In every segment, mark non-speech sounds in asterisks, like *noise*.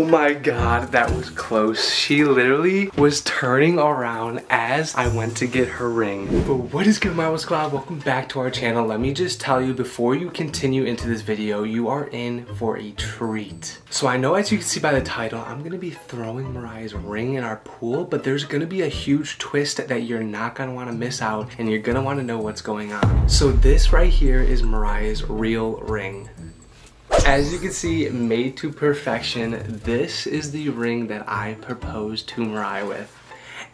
Oh god, that was close. She literally was turning around as I went to get her ring. But what is good, Marble Squad? Welcome back to our channel. Let me just tell you, before you continue into this video, you are in for a treat. So I know as you can see by the title, I'm gonna be throwing Mariah's ring in our pool, but there's gonna be a huge twist that you're not gonna wanna miss out, and you're gonna wanna know what's going on. So this right here is Mariah's real ring. As you can see, made to perfection, this is the ring that I proposed to Mariah with.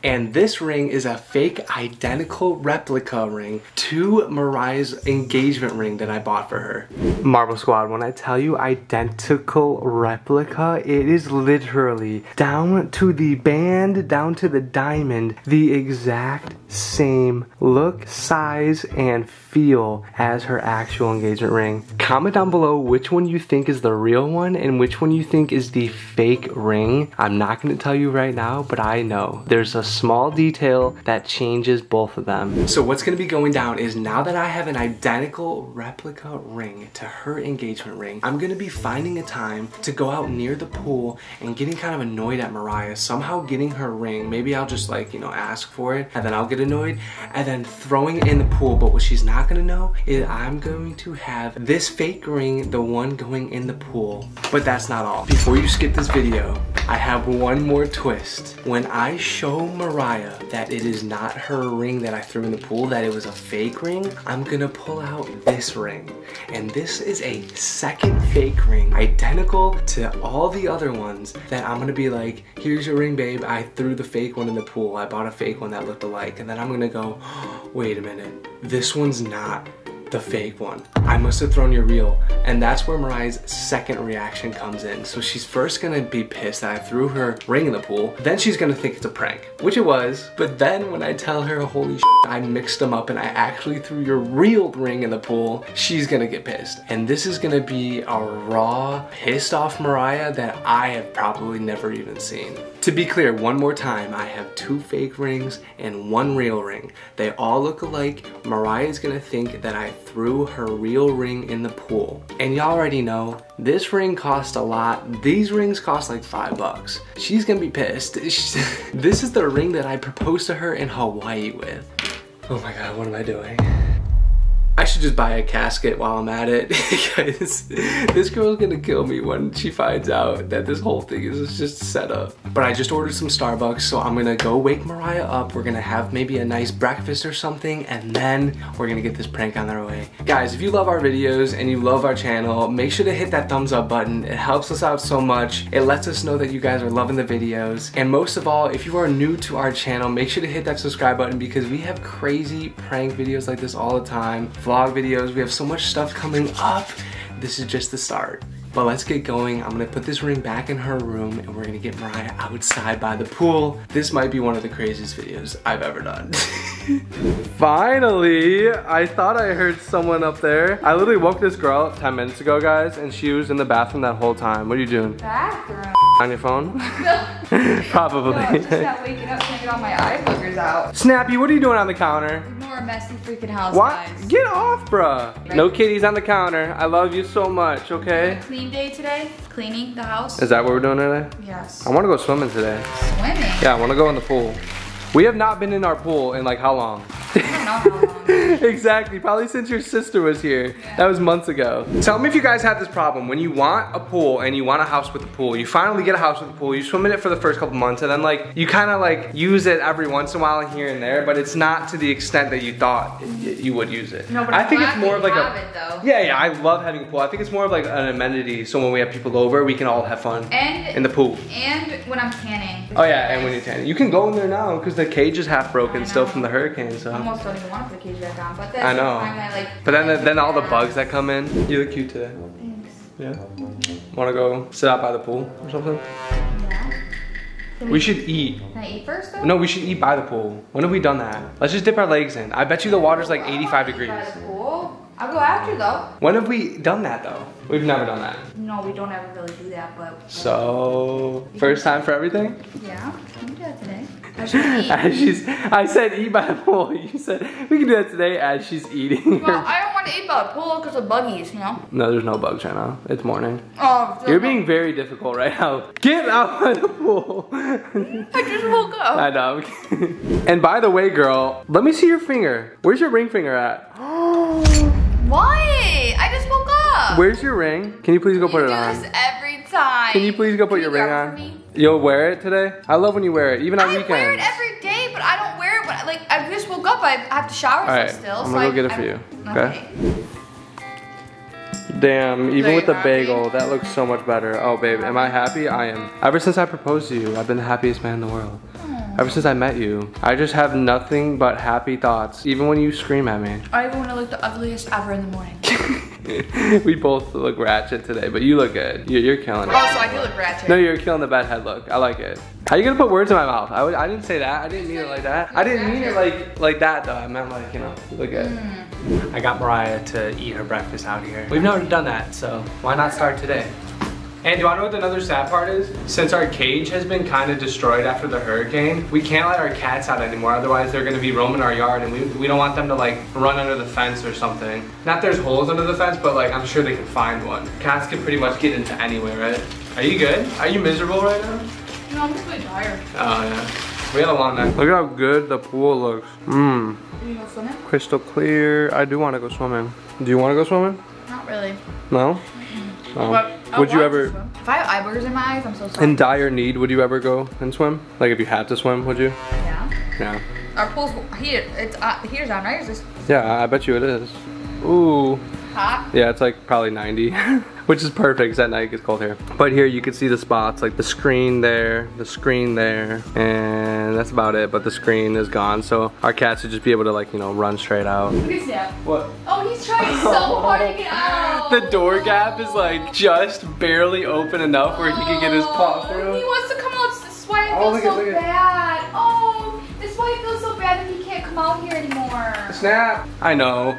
And this ring is a fake identical replica ring to Mariah's engagement ring that I bought for her. Marble Squad, when I tell you identical replica, it is literally down to the band, down to the diamond, the exact same look, size, and feel as her actual engagement ring. Comment down below which one you think is the real one and which one you think is the fake ring. I'm not gonna tell you right now, but I know. There's a small detail that changes both of them. So what's gonna be going down is now that I have an identical replica ring to her engagement ring, I'm gonna be finding a time to go out near the pool and getting kind of annoyed at Mariah, somehow getting her ring. Maybe I'll just like, you know, ask for it and then I'll get annoyed and then throwing it in the pool. But what she's not gonna know is I'm going to have this fake ring, the one going in the pool. But that's not all. Before you skip this video, I have one more twist. When I show Mariah that it is not her ring that I threw in the pool, that it was a fake ring, I'm gonna pull out this ring. And this is a second fake ring, identical to all the other ones that I'm gonna be like, here's your ring, babe. I threw the fake one in the pool. I bought a fake one that looked alike. And then I'm gonna go, wait a minute, this one's not the fake one. I must have thrown your real. And that's where Mariah's second reaction comes in. So she's first gonna be pissed that I threw her ring in the pool. Then she's gonna think it's a prank, which it was. But then when I tell her, holy I mixed them up and I actually threw your real ring in the pool, she's gonna get pissed. And this is gonna be a raw, pissed off Mariah that I have probably never even seen. To be clear, one more time, I have two fake rings and one real ring. They all look alike. Mariah's gonna think that I threw her real ring in the pool. And y'all already know, this ring cost a lot. These rings cost like five bucks. She's gonna be pissed. *laughs* this is the ring that I proposed to her in Hawaii with. Oh my god, what am I doing? I should just buy a casket while I'm at it *laughs* because this girl's gonna kill me when she finds out that this whole thing is just set up. But I just ordered some Starbucks, so I'm gonna go wake Mariah up. We're gonna have maybe a nice breakfast or something, and then we're gonna get this prank on our way. Guys, if you love our videos and you love our channel, make sure to hit that thumbs up button. It helps us out so much. It lets us know that you guys are loving the videos. And most of all, if you are new to our channel, make sure to hit that subscribe button because we have crazy prank videos like this all the time vlog videos. We have so much stuff coming up. This is just the start. But let's get going. I'm gonna put this ring back in her room and we're gonna get Mariah outside by the pool. This might be one of the craziest videos I've ever done. *laughs* Finally, I thought I heard someone up there. I literally woke this girl up 10 minutes ago, guys, and she was in the bathroom that whole time. What are you doing? Bathroom. *laughs* On your phone? *laughs* Probably. No, just not waking up to get all my eye boogers out. Snappy, what are you doing on the counter? More messy freaking house, What? guys. Get off, bruh. No kitties on the counter. I love you so much, okay? Clean day today? Cleaning the house? Is that what we're doing today? yes. I want to go swimming today. Swimming? Yeah, I want to go in the pool. We have not been in our pool in like how long? I don't know how long. exactly, probably since your sister was here. That was months ago. Tell me if you guys have this problem. When you want a pool and you want a house with a pool, you finally get a house with a pool, you swim in it for the first couple months, and then like, you kind of like use it every once in a while here and there, but it's not to the extent that you thought y- you would use it. No, but I think it's more of like a, it, yeah, yeah, I love having a pool. I think it's more of like an amenity, so when we have people over, we can all have fun And in the pool. and when I'm tanning. Oh yeah, and when you're tanning. You can go in there now because the cage is half broken still from the hurricane, so. Almost don't even want to put the cage back on, but that's I know. I like. But then, then all the bugs that come in. You look cute today. Thanks. Yeah. Wanna go sit out by the pool or something? Yeah. We should eat. Can I eat first though? No, we should eat by the pool. When have we done that? Let's just dip our legs in. I bet you the water's like 85 degrees. by the pool. I'll go after though. When have we done that though? We've never done that. No, we don't ever really do that, but. So, first time for everything? Yeah, we can do that today. I should eat. As she's, *laughs* I said eat by the pool. *laughs* You said we can do that today as she's eating. Well, I don't want to eat by the pool because of buggies, you know? No, there's no bugs right now. It's morning. Oh, You're being very difficult right now. Get out of the pool. I just woke up. I know. And by the way, girl, let me see your finger. Where's your ring finger at? *gasps* Why? I just woke up. Where's your ring? Can you please go you put it on? this every time. Can you please go put Can your you ring on? You'll wear it today? I love when you wear it, even on I weekends. I wear it every day, but I don't wear it when like I just woke up. I have to shower right, still. I'm gonna go I, get it I- for you, Okay. okay? Damn, even with the happy? bagel, that looks so much better. Oh, babe, am I happy? I am. Ever since I proposed to you, I've been the happiest man in the world. Ever since I met you, I just have nothing but happy thoughts, even when you scream at me. I even want to look the ugliest ever in the morning. *laughs* *laughs* we both look ratchet today, but you look good. You're, you're killing it. Also, I do look ratchet. No, you're killing the bad head look. I like it. How you gonna put words in my mouth? I, would, I didn't say that. I didn't mean it like that. I didn't mean it like like that though. I meant like you know, you look good. I got Mariah to eat her breakfast out here. We've never done that, so why not start today? And do you want to know what another sad part is? Since our cage has been kind of destroyed after the hurricane, we can't let our cats out anymore. Otherwise, they're going to be roaming our yard, and we, we don't want them to like run under the fence or something. Not there's holes under the fence, but like I'm sure they can find one. Cats can pretty much get into anywhere, right? Are you good? Are you miserable right now? No, I'm just really tired. Oh yeah. We had a long night. Look how good the pool looks. Mmm. Are you go swimming? Crystal clear. I do want to go swimming. Do you want to go swimming? Not really. No? No. But I Would you ever. If I have eye boogers in my eyes, I'm so sorry. in dire need, would you ever go and swim? Like if you had to swim, would you? yeah. Yeah. Our pool's heated. It's uh, heater's on, right? Is this Yeah, I bet you it is. Ooh. hot? Yeah, it's like probably 90, *laughs* which is perfect 'cause at night it gets cold here. But here you can see the spots, like the screen there, the screen there, and that's about it. But the screen is gone, so our cats would just be able to like, you know, run straight out. Look at Snap. What? Oh, he's trying so hard to get out. The door gap is like just barely open enough where he can get his paw Oh, through. He wants to come out. This is why I Oh, feel look so look bad. Oh, this why I feel so bad that he can't come out here anymore. Snap. I know.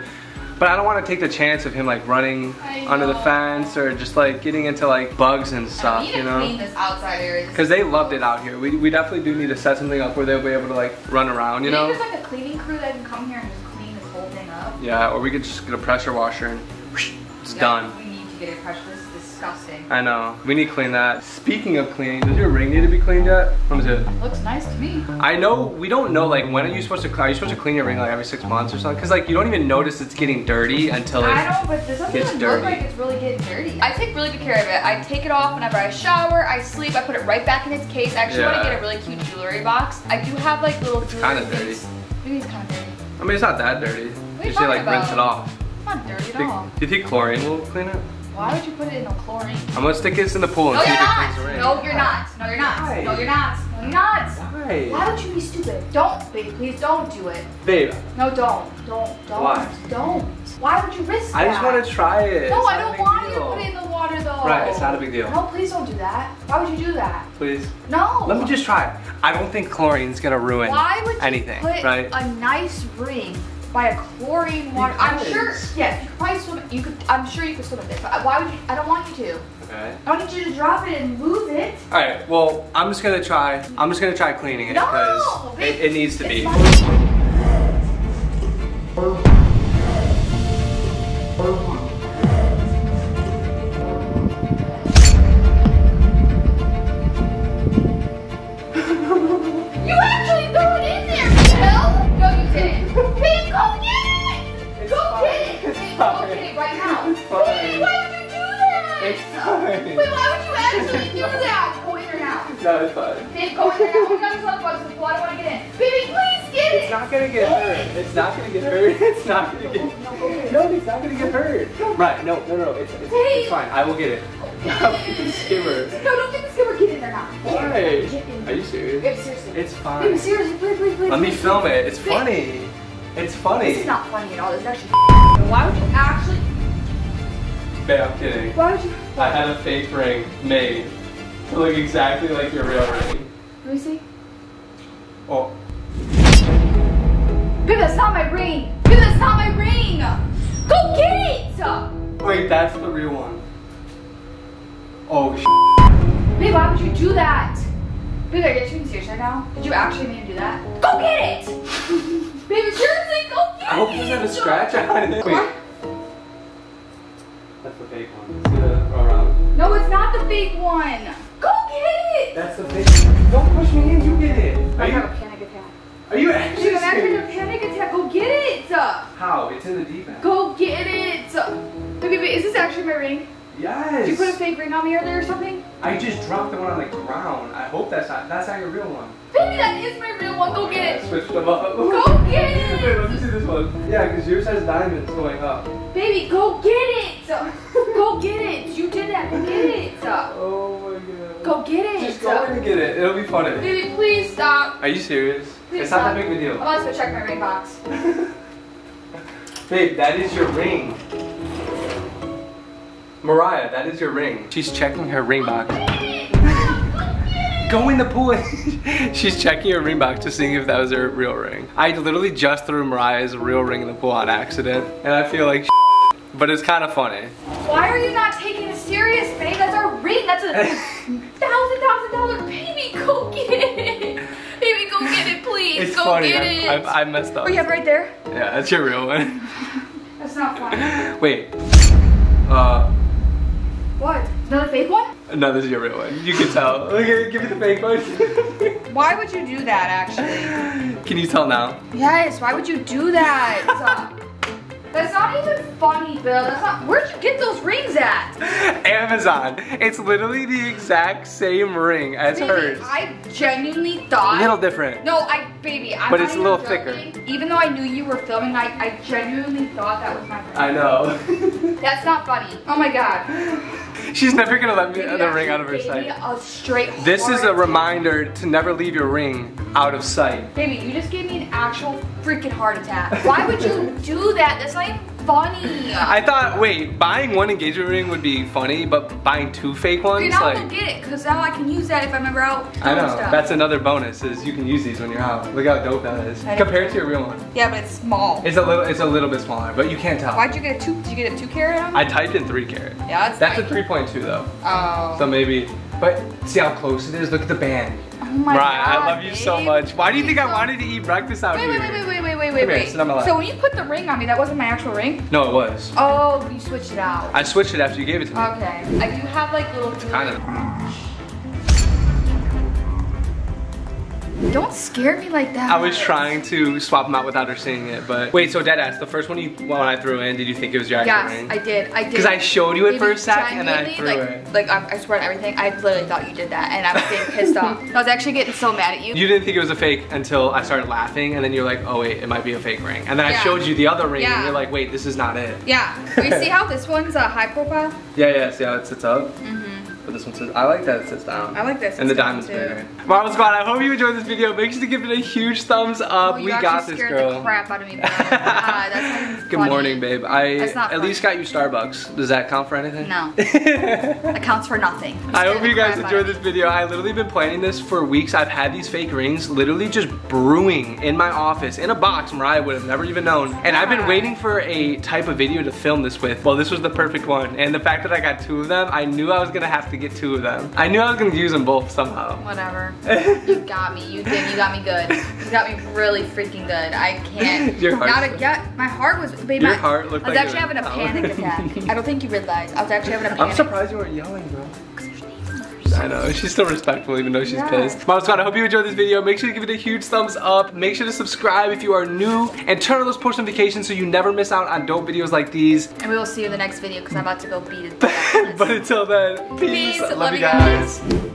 But I don't want to take the chance of him like running under the fence or just like getting into like bugs and stuff, need you know? clean this outside area. Because they loved it out here. We, we definitely do need to set something up where they'll be able to like run around, you Maybe know? there's like a cleaning crew that can come here and just clean this whole thing up. Yeah, or we could just get a pressure washer and whoosh, it's Yeah, done. We need to get a pressure. Disgusting. I know. We need to clean that. Speaking of cleaning, does your ring need to be cleaned yet? What is it? Looks nice to me. I know we don't know like when are you supposed to are you supposed to clean your ring like every six months or something? Cause like you don't even notice it's getting dirty until it. I know, but this doesn't even dirty. look like it's really getting dirty. I take really good care of it. I take it off whenever I shower, I sleep, I put it right back in its case. I actually want to get a really cute jewelry box. I do have like little jewelry kinda dirty. Maybe it's kind of dirty. I mean it's not that dirty. are you should like rinse it off. It's not dirty at all. do you think chlorine will clean it? Why would you put it in the chlorine? I'm gonna stick this in the pool and No, see you're if it not. the ring. No, you're not. No, you're not. Why? No, you're not. No, you're not. Why? Why would you be stupid? Don't, babe. Please don't do it. Babe, No, don't. Don't. Don't. Why? Don't. Why would you risk it? I that? just want to try it. No, It's I don't want you to put it in the water though. Right, it's not a big deal. No, please don't do that. Why would you do that? Please. No. Let me just try it. I don't think chlorine's gonna ruin Why would you anything, put right? a nice ring by a chlorine water? I'm sure. Yes, you could probably swim. You could. I'm sure you could swim with it. But why would you? I don't want you to. Okay. I want you to drop it and lose it. All right. Well, I'm just gonna try. I'm just gonna try cleaning it No, because babe, it, it needs to it's be. It's fine. Wait, why would you actually do that? Go in there now. No, it's fine. Babe, go in there now. We got other bug to. I don't want to get in. Baby, please get it. It's not gonna get hurt. It's not gonna get hurt. *laughs* It's not gonna get. No, go get it. No, it's not gonna get hurt. Right? No, no, no. It's, it's, it's fine. I will get it. *laughs* I'll get the skimmer. No, don't get the skimmer. Get in there now. Why? Are you serious? Seriously. It's Baby, fine. seriously, please, please, please. Let me film it. It's funny. It's funny. This is not funny at all. This is actually. *laughs* Why would you actually? Babe, I'm kidding. Why would you? I had a fake ring made to look exactly like your real ring. Let me see. Oh, Babe, that's not my ring. Babe, that's not my ring. Go get it. wait, that's the real one. Oh, sh Babe, why would you do that? Babe, are you being serious right now? Did you actually mean to do that? Go get it. *laughs* Babe, seriously, go get it. I hope it doesn't have a scratch on it. Wait, fake one. Let's get it around. No, it's not the fake one. Go get it. That's the fake one. Don't push me in, you get it. Are I you, have a panic attack. are you actually Dude, I'm having a panic attack. Go get it. How? It's in the deep end. Go get it. Wait, wait, wait. Is this actually my ring? Yes. Did you put a fake ring on me earlier or something? I just dropped the one on the ground. I hope that's not, that's not your real one. Baby, that is my real one. Go get it. switched them up. Go *laughs* get it. Wait, let me see this one. Yeah, because yours has diamonds going up. Baby, go get it. Go get it. You did that. Go get it. Oh my god. Go get it. Just go in and get it. It'll be funny. Baby, please stop. Are you serious? Please it's not stop. that big of a deal. I'm about to go check my ring box. *laughs* Babe, that is your ring. Mariah, that is your ring. She's checking her ring box. Go in the pool. *laughs* She's checking her ring box to see if that was her real ring. I literally just threw Mariah's real ring in the pool on accident, and I feel like *laughs* but it's kind of funny. Why are you not taking it serious, babe? That's our ring. That's a *laughs* thousand, thousand dollar baby. Go get it. Baby, go get it, please. It's go funny. get I, it. I, I messed up. oh, yeah, right there? Yeah, that's your real one. That's not funny. Wait. Uh, What? Another fake one? no, this is your real one. You can tell. Okay, give me the fake one. *laughs* Why would you do that, actually? can you tell now? Yes, why would you do that? That's not even funny, Bill. That's not. Where'd you get those rings at? Amazon. It's literally the exact same ring as Baby, hers. I genuinely thought. A little different. No, I, baby, I'm But not it's a little joking. Even though I knew you were filming, I, I genuinely thought that was my ring. I know. That's not funny. Oh my god. *laughs* *laughs* She's never gonna let me Baby, the ring out of her actually gave me sight. This is a reminder to never leave your ring out of sight. Baby, you just gave me an actual freaking heart attack. Why would you do that? That's not even funny. I thought, wait, buying one engagement ring would be funny, but buying two fake ones, Okay, now like, I'll get it, because now I can use that if I'm ever out I know. stuff. That's another bonus is you can use these when you're out. Look how dope that is. Know. Compared to your real one. yeah, but it's small. It's a little it's a little bit smaller, but you can't tell. Why'd you get a two? Did you get a two carat on? I typed in three carat. yeah, that's That's a 3.2 though. Oh. So maybe, but see how close it is? Look at the band. oh my Right, god. I love you so much. Why do you think I wanted to eat breakfast out Wait, here? wait, wait, wait, wait, wait, wait, Come here, wait. sit on my lap. So when you put the ring on me, that wasn't my actual ring? No, it was. Oh, you switched it out. I switched it after you gave it to me. Okay. I do have like little. Kind of. Don't scare me like that. I was trying to swap them out without her seeing it, but wait. So deadass, the first one you when I threw in, did you think it was your actual Yes, ring? I did. I did. Because I showed you it Baby, for a sec and then I threw like, it. Like I, swear on everything, I literally thought you did that, and I was getting pissed off. *laughs* I was actually getting so mad at you. You didn't think it was a fake until I started laughing, and then you're like, oh wait, it might be a fake ring. And then I showed you the other ring, and you're like, wait, this is not it. Yeah. You see *laughs* how this one's a high profile? Yeah, yeah. See how it sits up? Mm-hmm. But this one sits. I like that it sits down. I like this. And the diamond's too. bigger. Marble Squad, I hope you enjoyed this video. Make sure to give it a huge thumbs up. Oh, we got this, scared girl. the crap out of me. *laughs* God, uh, that's Good morning, babe. I at funny. least got you Starbucks. Does that count for anything? No. *laughs* That counts for nothing. I hope you guys enjoyed this video. I literally been planning this for weeks. I've had these fake rings literally just brewing in my office in a box Mariah would have never even known. And I've been waiting for a type of video to film this with. Well, this was the perfect one. And the fact that I got two of them, I knew I was gonna have to get two of them. I knew I was gonna use them both somehow. Whatever. *laughs* You got me. You did. You got me good. You got me really freaking good. I can't. *laughs* Your heart- Not a, yeah, my heart was. Babe, Your my, heart looked I was like actually having a panic attack. I don't think you realized. I was actually having a panic. I'm surprised you weren't yelling, bro. I know, *laughs* she's still respectful even though she's Yeah. pissed. Mom Squad, I hope you enjoyed this video. Make sure to give it a huge thumbs up. Make sure to subscribe if you are new and turn on those post notifications so you never miss out on dope videos like these. And we will see you in the next video because I'm about to go beat it. *laughs* but until then, peace. Peace. Love, you guys.